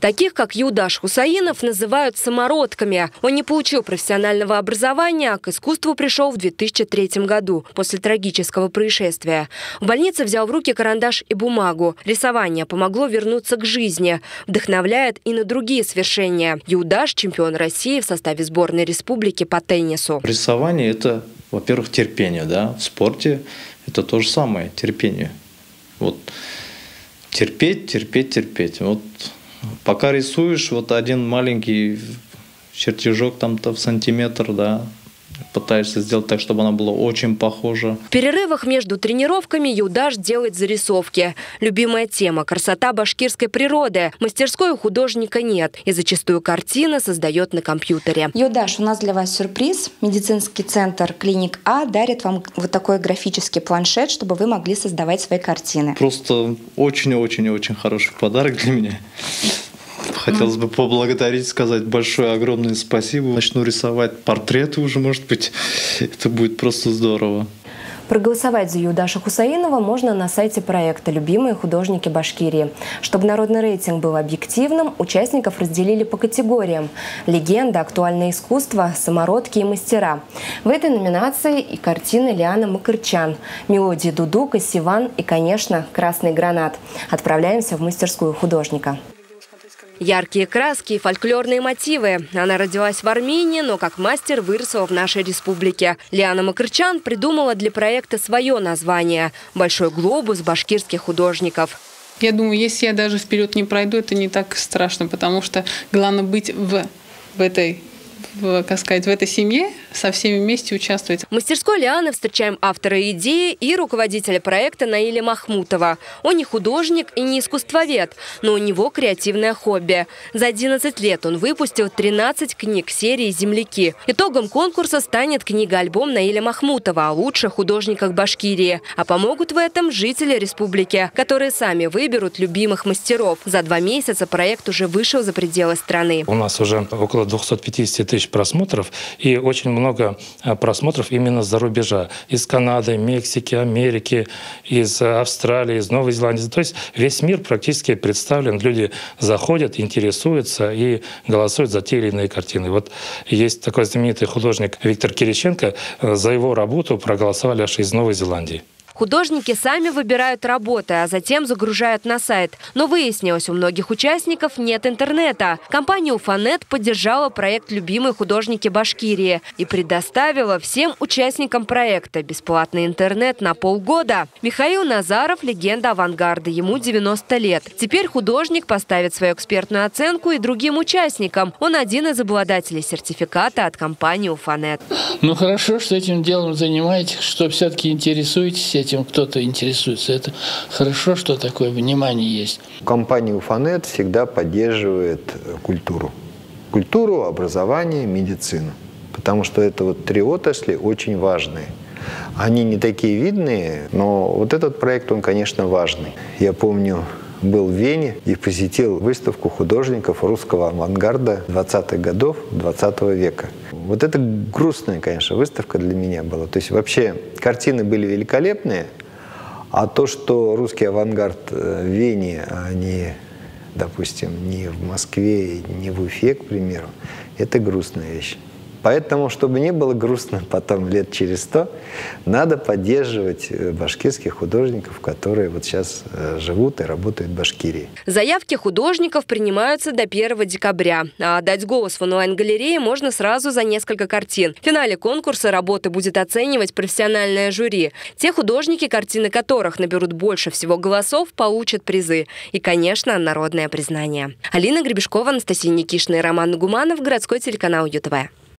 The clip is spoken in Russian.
Таких, как Юдаш Хусаинов, называют самородками. Он не получил профессионального образования, а к искусству пришел в 2003 году, после трагического происшествия. В больнице взял в руки карандаш и бумагу. Рисование помогло вернуться к жизни. Вдохновляет и на другие свершения. Юдаш – чемпион России в составе сборной республики по теннису. Рисование – это, во-первых, терпение. Да? В спорте это то же самое – терпение. Вот терпеть, терпеть, терпеть. Вот пока рисуешь, вот один маленький чертежок там-то в сантиметр, да, пытаешься сделать так, чтобы она была очень похожа. В перерывах между тренировками Юдаш делает зарисовки. Любимая тема – красота башкирской природы. Мастерской у художника нет, и зачастую картины создает на компьютере. Юдаш, у нас для вас сюрприз. Медицинский центр «Клиник А» дарит вам вот такой графический планшет, чтобы вы могли создавать свои картины. Просто очень-очень-очень хороший подарок для меня. Хотелось бы поблагодарить, сказать большое, огромное спасибо. Начну рисовать портреты уже, может быть. Это будет просто здорово. Проголосовать за Юдаша Хусаинова можно на сайте проекта «Любимые художники Башкирии». Чтобы народный рейтинг был объективным, участников разделили по категориям – легенда, актуальное искусство, самородки и мастера. В этой номинации и картины Лианы Макырчан, мелодии Дудука, Сиван и, конечно, «Красный гранат». Отправляемся в мастерскую художника. Яркие краски и фольклорные мотивы. Она родилась в Армении, но как мастер выросла в нашей республике. Лиана Макарчан придумала для проекта свое название – «Большой глобус башкирских художников». Я думаю, если я даже вперед не пройду, это не так страшно, потому что главное быть в, в этой в, как сказать, в этой семье со всеми вместе участвовать. В мастерской Лианы встречаем автора идеи и руководителя проекта Наиля Махмутова. Он не художник и не искусствовед, но у него креативное хобби. За 11 лет он выпустил 13 книг серии «Земляки». Итогом конкурса станет книга-альбом Наиля Махмутова о лучших художниках Башкирии. А помогут в этом жители республики, которые сами выберут любимых мастеров. За два месяца проект уже вышел за пределы страны. У нас уже около 250 тысяч просмотров и очень много э, просмотров именно за рубежа. Из Канады, Мексики, Америки, из Австралии, из Новой Зеландии. То есть весь мир практически представлен. Люди заходят, интересуются и голосуют за те или иные картины. Вот есть такой знаменитый художник Виктор Кириченко. Э, за его работу проголосовали аж из Новой Зеландии. Художники сами выбирают работы, а затем загружают на сайт. Но выяснилось, у многих участников нет интернета. Компания «Уфанет» поддержала проект «Любимые художники Башкирии» и предоставила всем участникам проекта бесплатный интернет на полгода. Михаил Назаров – легенда авангарда, ему 90 лет. Теперь художник поставит свою экспертную оценку и другим участникам. Он один из обладателей сертификата от компании «Уфанет». Ну хорошо, что этим делом занимаетесь, что все-таки интересуетесь этим кто-то интересуется. Это хорошо, что такое внимание есть. Компания Уфанет всегда поддерживает культуру. Культуру, образование, медицину. Потому что это вот три отрасли очень важные. Они не такие видные, но вот этот проект, он, конечно, важный. Я помню, был в Вене и посетил выставку художников русского авангарда 20-х годов 20 века. Вот это грустная, конечно, выставка для меня была. То есть вообще картины были великолепные, а то, что русский авангард э, в Вене, а не, допустим, не в Москве, не в Уфе, к примеру, это грустная вещь. Поэтому, чтобы не было грустно потом лет через сто, надо поддерживать э, башкирских художников, которые вот сейчас э, живут и работают в Башкирии. Заявки художников принимаются до 1 декабря. А отдать голос в онлайн-галерее можно сразу за несколько картин. В финале конкурса работы будет оценивать профессиональное жюри. Те художники, картины которых наберут больше всего голосов, получат призы. И, конечно, народное признание. Алина Гребешкова, Анастасия Никишина и Роман Гуманов, городской телеканал ЮТВ.